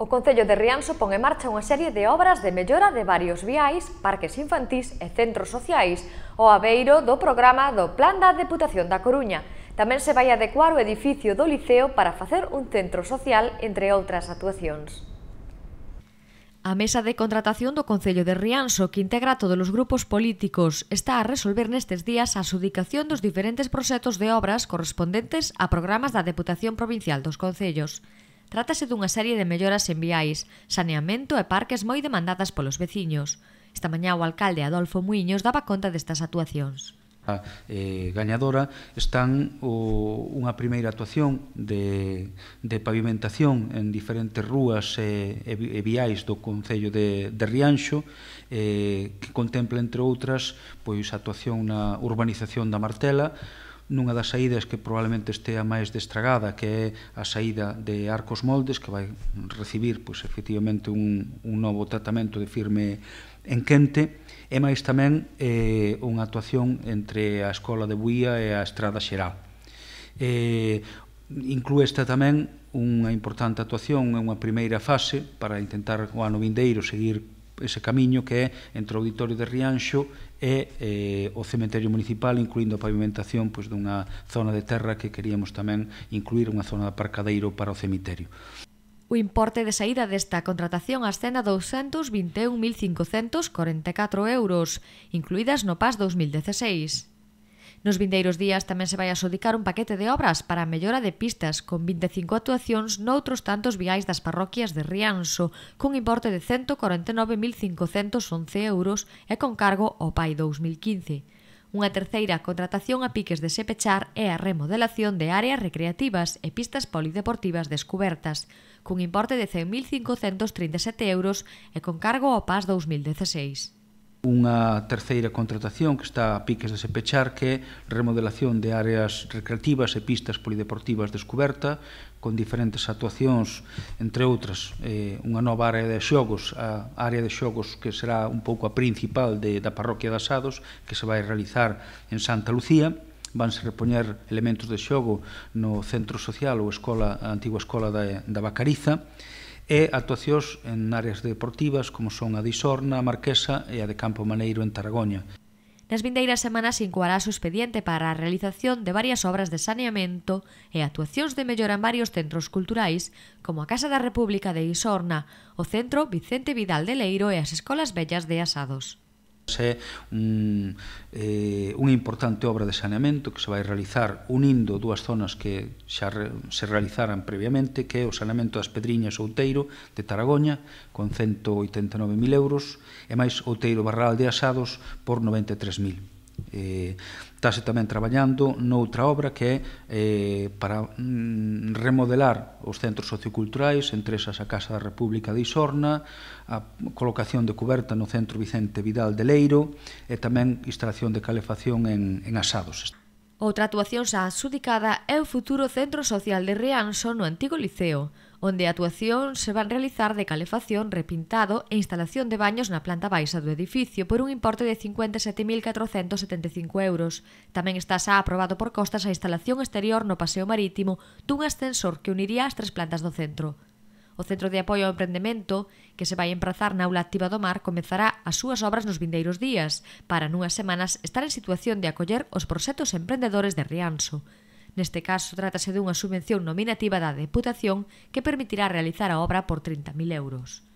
O Concello de Rianxo pon en marcha unha serie de obras de mellora de varios viais, parques infantís e centros sociais, o aveiro do programa do Plan da Deputación da Coruña. Tamén se vai adecuar o edificio do Liceo para facer un centro social, entre outras actuacións. A mesa de contratación do Concello de Rianxo, que integra todos os grupos políticos, está a resolver nestes días a adjudicación dos diferentes proxectos de obras correspondentes a programas da Deputación Provincial dos Concellos. Trátase dunha serie de melloras en viais, saneamento e parques moi demandadas polos veciños. Esta mañá o alcalde Adolfo Muiños daba conta destas actuacións a eh, gañadora están o, unha primeira actuación de, de pavimentación en diferentes rúas e, e, e viais do Concello de, de Rianxo eh, que contempla entre outras pois a actuación na urbanización da Martela nunha das saídas que probablemente estea máis destragada, que é a saída de Arcos Moldes, que vai recibir pois, efectivamente un, un novo tratamento de firme en quente, e máis tamén eh, unha actuación entre a Escola de Buía e a Estrada Xeral. Eh, inclúe esta tamén unha importante actuación, unha primeira fase para intentar o ano vindeiro seguir ese camiño que é entre o auditorio de Rianxo e eh, o cementerio municipal, incluindo a pavimentación pois, dunha zona de terra que queríamos tamén incluir unha zona de aparcadeiro para o cemiterio. O importe de saída desta contratación ascena 221.544 euros, incluídas no PAS 2016. Nos vindeiros días tamén se vai adxudicar un paquete de obras para a mellora de pistas con 25 actuacións noutros tantos viais das parroquias de Rianso, cun importe de 149.511 euros e con cargo ao PAI 2015. Unha terceira contratación a piques de sepechar é a remodelación de áreas recreativas e pistas polideportivas descubertas, cun importe de 100.537 euros e con cargo ao PAS 2016 unha terceira contratación que está a piques de se pechar que é remodelación de áreas recreativas e pistas polideportivas descoberta con diferentes actuacións, entre outras, eh, unha nova área de xogos, a área de xogos que será un pouco a principal de, da parroquia das Asados que se vai realizar en Santa Lucía, vanse repoñer elementos de xogo no centro social ou escola, a antiga escola da, da Bacariza, e e actuacións en áreas deportivas como son a de Isorna, a Marquesa e a de Campo Maneiro en Tarragoña. Nas vindeiras semanas incoarás o expediente para a realización de varias obras de saneamento e actuacións de mellora en varios centros culturais, como a Casa da República de Isorna, o Centro Vicente Vidal de Leiro e as Escolas Bellas de Asados. É un, eh, unha importante obra de saneamento que se vai realizar unindo dúas zonas que xa re, se realizaran previamente, que é o saneamento das Pedriñas Outeiro de Taragoña, con 189.000 euros, e máis Outeiro Barral de Asados por 93.000 Eh, estáse tamén traballando noutra obra que é eh, para mm, remodelar os centros socioculturais, entre esas a Casa da República de Isorna, a colocación de coberta no Centro Vicente Vidal de Leiro e tamén instalación de calefacción en, en asados. Outra actuación xa adxudicada é o futuro Centro Social de Rianxo no antigo Liceo, onde a actuación se van realizar de calefacción, repintado e instalación de baños na planta baixa do edificio por un importe de 57.475 euros. Tamén está xa aprobado por costas a instalación exterior no paseo marítimo dun ascensor que uniría as tres plantas do centro. O Centro de Apoio ao Emprendemento, que se vai emprazar na Aula Activa do Mar, comezará as súas obras nos vindeiros días, para nunhas semanas estar en situación de acoller os proxectos emprendedores de Rianxo. Neste caso, trátase dunha subvención nominativa da Deputación que permitirá realizar a obra por 30.000 euros.